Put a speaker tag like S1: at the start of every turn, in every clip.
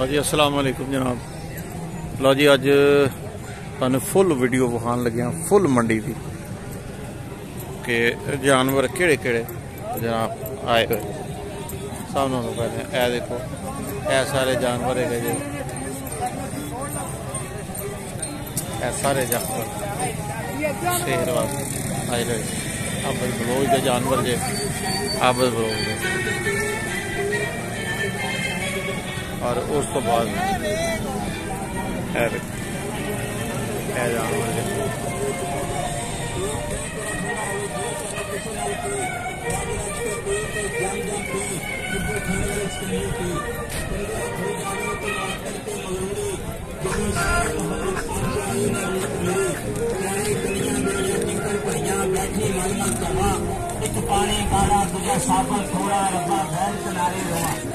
S1: ਲਓ ਜੀ, ਅਸਲਾਮ ਵਾਲੇਕੁਮ ਜਨਾਬ। ਲਓ ਜੀ, ਅੱਜ ਤੁਹਾਨੂੰ ਫੁੱਲ ਵੀਡੀਓ ਵਿਖਾਉਣ ਲੱਗਿਆ ਫੁੱਲ ਮੰਡੀ ਦੀ। ਕਿ ਜਾਨਵਰ ਕਿਹੜੇ ਕਿਹੜੇ? ਜਨਾਬ, ਆਏ ਹੋਏ। ਸਭ ਨਾਲੋਂ ਪਹਿਲੇ ਇਹ ਦੇਖੋ, ਇਹ ਸਾਰੇ ਜਾਨਵਰ ਹੈਗੇ ਜੀ। ਇਹ ਸਾਰੇ ਜਾਨਵਰ। ਸ਼ੇਰ ਵਾਸਤੇ ਆਏ ਹੋਏ। ਆਬਦ ਬਲੋਚ ਦੇ ਜਾਨਵਰ ਜੇ। ਆਬਦ ਬਲੋਚ ਦੇ। ਔਰ ਉਸ ਤੋਂ ਬਾਅਦ ਇਹ ਦੇਖੋ ਇਹ ਜਾਨਵਰ ਜੇ
S2: ਇੱਕ ਪਾਣੀ ਕਾਲਾ ਦੂਜਾ ਸਾਬਣ ਥੋੜਾ ਰੱਬਾ ਬੈਲ ਕਿਨਾਰੇ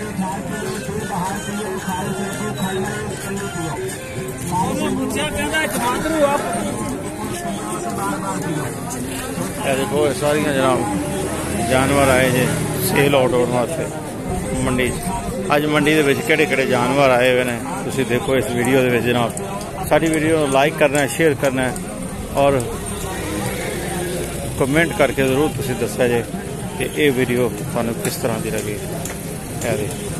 S1: ਇਹ ਦੇਖੋ, ਇਹ ਸਾਰੀਆਂ ਜਨਾਬ ਜਾਨਵਰ ਆਏ ਜੇ ਸੇਲ ਆਊਟ ਹੋਣ ਵਾਸਤੇ ਮੰਡੀ 'ਚ। ਅੱਜ ਮੰਡੀ ਦੇ ਵਿੱਚ ਕਿਹੜੇ ਕਿਹੜੇ ਜਾਨਵਰ ਆਏ ਹੋਏ ਨੇ, ਤੁਸੀਂ ਦੇਖੋ ਇਸ ਵੀਡੀਓ ਦੇ ਵਿੱਚ ਜਨਾਬ। ਸਾਡੀ ਵੀਡੀਓ ਨੂੰ ਲਾਈਕ ਕਰਨਾ ਸ਼ੇਅਰ ਕਰਨਾ ਔਰ ਕਮੈਂਟ ਕਰਕੇ ਜ਼ਰੂਰ ਤੁਸੀਂ ਦੱਸਿਆ ਜੇ ਕਿ ਇਹ ਵੀਡੀਓ ਤੁਹਾਨੂੰ ਕਿਸ ਤਰ੍ਹਾਂ ਦੀ ਲੱਗੀ।
S3: Howdy.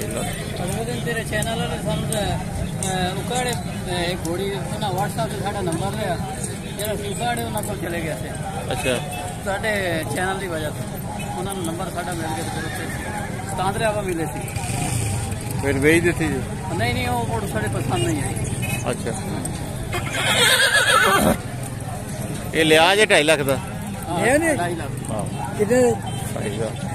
S3: ਦਿਨ ਤੇਰੇ ਚੈਨਲ ਵਾਲੇ ਸਾਨੂੰ ਉਕਾੜੇ ਘੋੜੀ ਉਹਨਾਂ WhatsApp ਤੇ ਸਾਡਾ ਨੰਬਰ ਲਿਆ। ਜਿਹੜਾ ਉਕਾੜੇ ਉਹਨਾਂ ਕੋਲ ਚਲੇ ਗਿਆ ਸੀ।
S1: ਅੱਛਾ।
S3: ਸਾਡੇ ਚੈਨਲ ਦੀ ਵਜ੍ਹਾ ਤੋਂ ਉਹਨਾਂ ਨੂੰ ਨੰਬਰ ਸਾਡਾ ਮਿਲ ਗਿਆ ਤੇ ਉੱਥੇ ਸਤਾਂਦਰੇ ਆਪਾਂ ਮਿਲੇ ਸੀ।
S1: ਫਿਰ ਵੇਚ ਦਿੱਤੀ ਜੀ?
S3: ਨਹੀਂ ਨਹੀਂ ਉਹ ਘੋੜ ਸਾਡੇ ਪਸੰਦ ਨਹੀਂ ਆਈ
S1: ਅੱਛਾ। ਇਹ ਲਿਆ ਜੇ 2.5 ਲੱਖ ਦਾ?
S3: ਇਹ ਨਹੀਂ ਢਾਈ ਲੱਖ।
S1: ਹਾਂ
S3: ਕਿਤੇ
S1: ਸਹੀ ਗੱਲ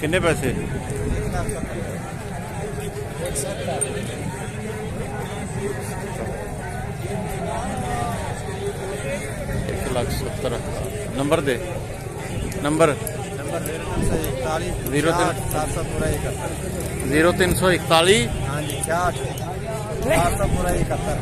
S1: किन्ने पैसे? एक लाख सत्तर नंबर दे। नंबर। ज़ीरो तीन ज़ीरो तीन सौ इकतालीस।
S2: हाँ जी क्या सौ पूरा इकहत्तर।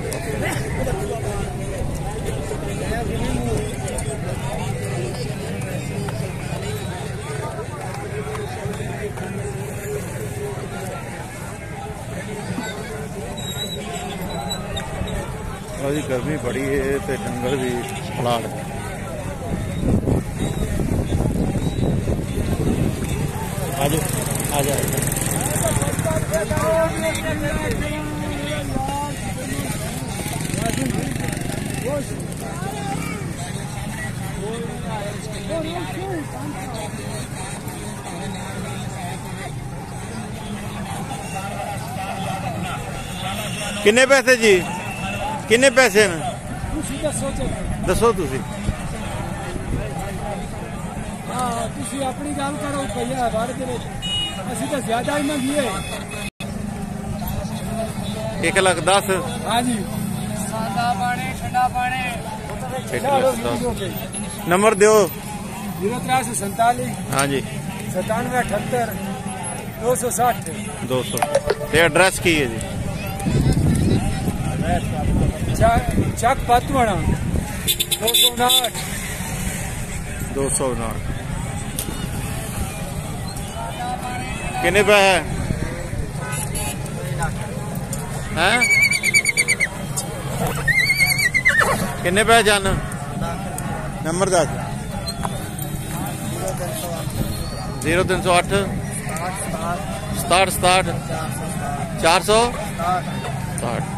S1: ਲਓ ਜੀ ਗਰਮੀ ਬੜੀ ਹੈ ਤੇ ਡੰਗਰ ਵੀ ਫਲਾੜ ਆਜੋ ਆ ਜਾ ਕਿੰਨੇ ਪੈਸੇ ਜੀ ਕਿੰਨੇ ਪੈਸੇ ਨੇ
S4: ਤੁਸੀਂ ਦੱਸੋ ਤੇ
S1: ਦੱਸੋ ਤੁਸੀਂ
S4: ਹਾਂ ਤੁਸੀਂ ਆਪਣੀ ਗੱਲ ਕਰੋ ਭਈਆ ਬਾੜ ਦੇ ਵਿੱਚ ਅਸੀਂ ਤਾਂ ਜ਼ਿਆਦਾ ਹੀ ਮੰਗੀਏ
S1: 1 ਲੱਖ 10
S4: ਹਾਂਜੀ ਸਾਦਾ ਪਾਣੀ ਠੰਡਾ ਪਾਣੀ
S1: ਇੱਕ ਲੱਖ ਦਸ। ਨੰਬਰ ਦਿਓ
S4: 0347
S1: ਹਾਂਜੀ
S4: 9778 260
S1: 200 ਤੇ ਐਡਰੈਸ ਕੀ ਹੈ ਜੀ
S4: चक पतवड़ा। दो
S1: सौ उनाठ। दो सौ उनाठ। कितने पे है? हैं? कितने पे जाना? नंबर दस। ज़ीरो तीन सौ अठ सताहठ सताहठ। चार सौ सताहठ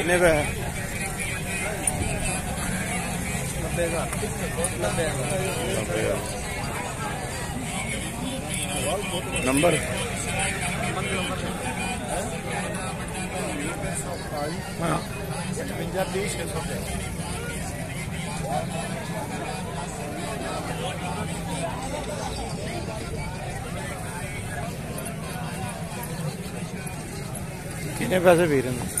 S1: कितने का
S4: है?
S1: नंबर? किन्ने कितने
S2: पैसे भी रहे
S5: हैं?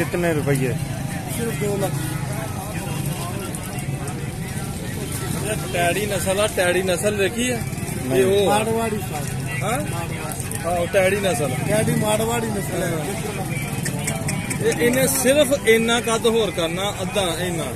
S5: कितने रुपये? टैडी नसल है टैडी
S1: नसल
S5: देखी है? वो।
S2: मारवाड़ी
S5: हाँ? हाँ, टैडी नसल।
S2: टैडी मारवाड़ी नसल
S5: इन्हें सिर्फ़ इना कद तो होर करना अद्धा इना